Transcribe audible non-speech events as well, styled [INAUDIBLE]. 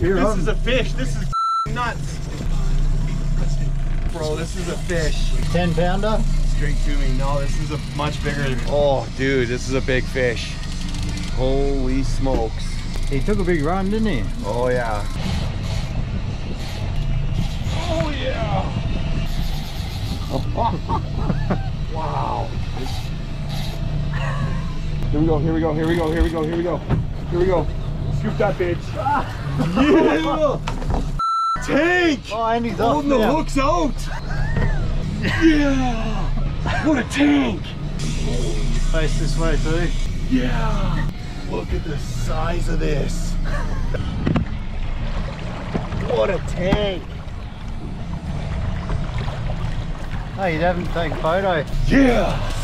Here, this um, is a fish. This is nuts. Bro, this is a fish. 10 pounder. Straight to me. No, this is a much bigger. Oh, dude, this is a big fish. Holy smokes. He took a big run, didn't he? Oh, yeah. Oh, yeah. [LAUGHS] wow. Here we go, here we go, here we go, here we go, here we go. Here we go. Scoop that bitch. yeah! [LAUGHS] Tank! Oh, and he's off Holding the now. hooks out. Yeah! What a tank! Face this way too. Yeah! Look at the size of this. What a tank! Oh, you haven't taken a photo. Yeah!